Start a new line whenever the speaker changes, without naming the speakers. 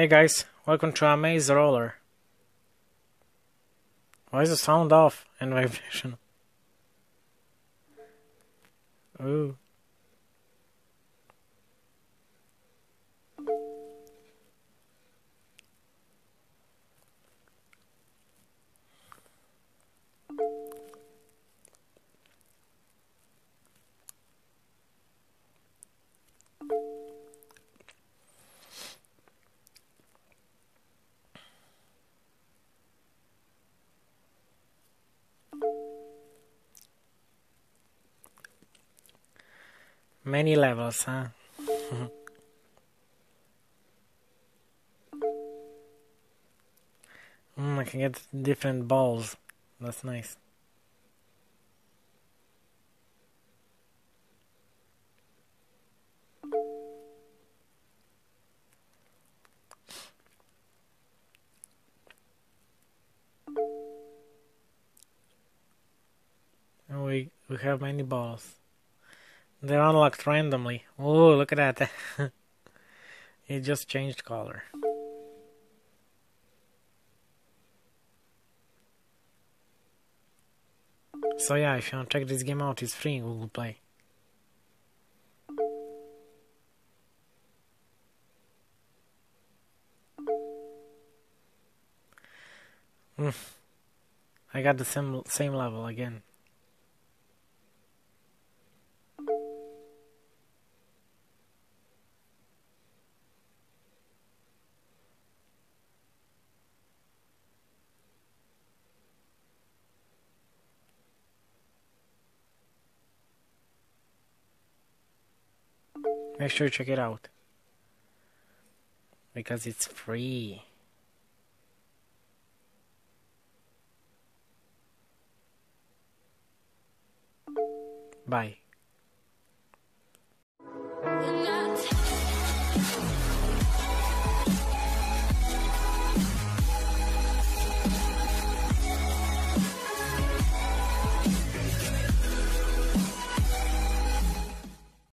Hey guys, welcome to Amaze Roller. Why is the sound off and vibration? Ooh. Many levels, huh? mm, I can get different balls. That's nice. And we we have many balls. They're unlocked randomly. Oh, look at that. it just changed color. So yeah, if you want to check this game out, it's free in Google Play. Mm. I got the same same level again. Make sure you check it out. Because it's free. Bye.